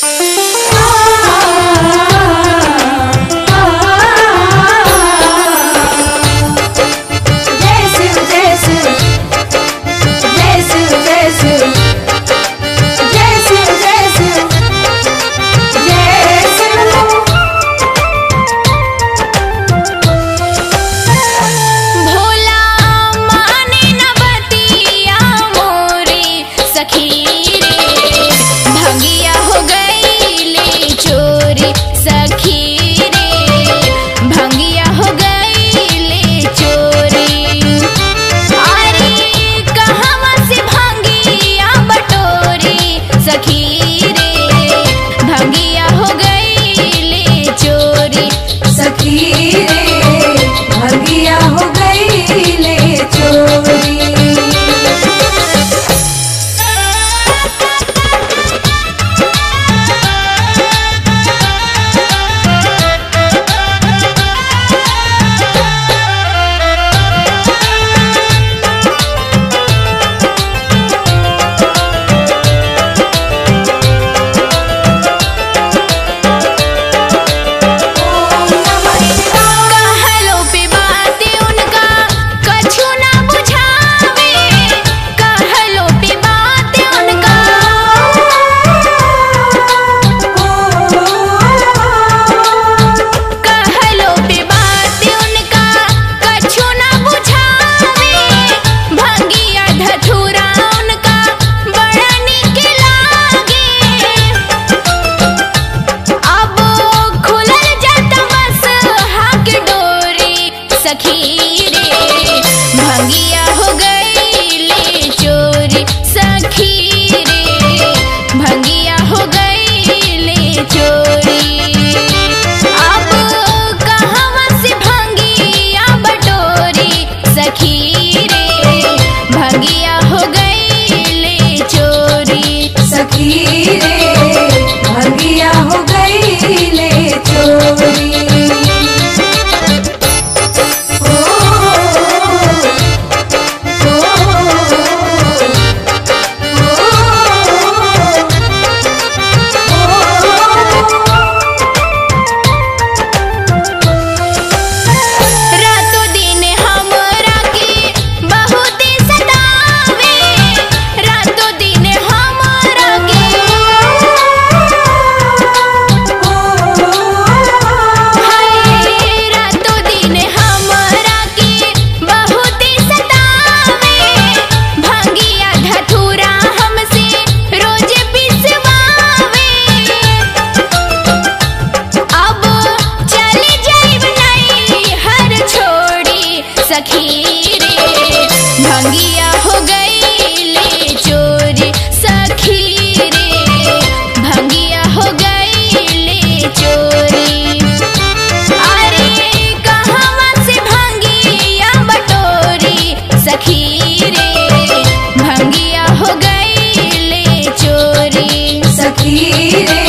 जय सखी rir